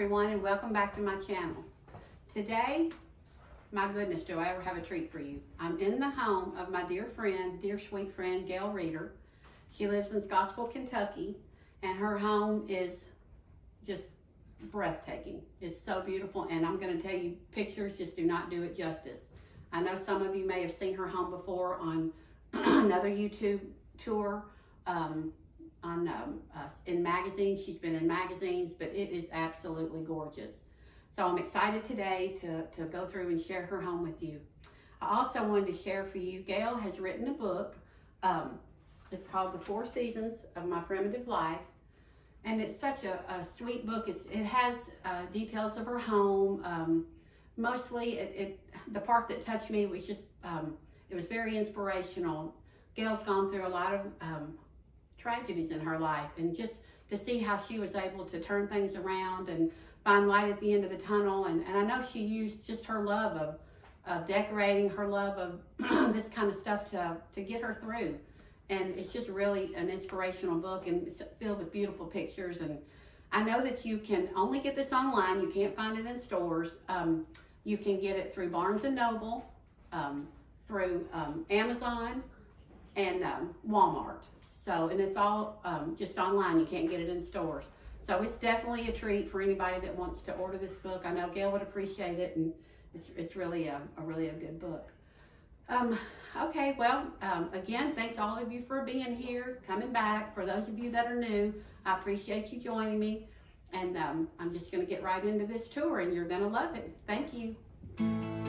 everyone and welcome back to my channel. Today, my goodness, do I ever have a treat for you. I'm in the home of my dear friend, dear sweet friend, Gail Reeder. She lives in Scottsville, Kentucky, and her home is just breathtaking. It's so beautiful, and I'm gonna tell you, pictures just do not do it justice. I know some of you may have seen her home before on another YouTube tour, um, on um, uh, in magazines. She's been in magazines, but it is absolutely gorgeous. So I'm excited today to, to go through and share her home with you. I also wanted to share for you, Gail has written a book. Um, it's called The Four Seasons of My Primitive Life. And it's such a, a sweet book. It's, it has uh, details of her home. Um, mostly, it, it, the part that touched me was just, um, it was very inspirational. Gail's gone through a lot of um, tragedies in her life and just to see how she was able to turn things around and find light at the end of the tunnel. And, and I know she used just her love of, of decorating, her love of this kind of stuff to, to get her through. And it's just really an inspirational book and it's filled with beautiful pictures. And I know that you can only get this online. You can't find it in stores. Um, you can get it through Barnes & Noble, um, through um, Amazon, and um, Walmart. So, and it's all um, just online. You can't get it in stores. So it's definitely a treat for anybody that wants to order this book. I know Gail would appreciate it, and it's, it's really a, a really a good book. Um, okay, well, um, again, thanks all of you for being here, coming back. For those of you that are new, I appreciate you joining me. And um, I'm just going to get right into this tour, and you're going to love it. Thank you.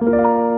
Música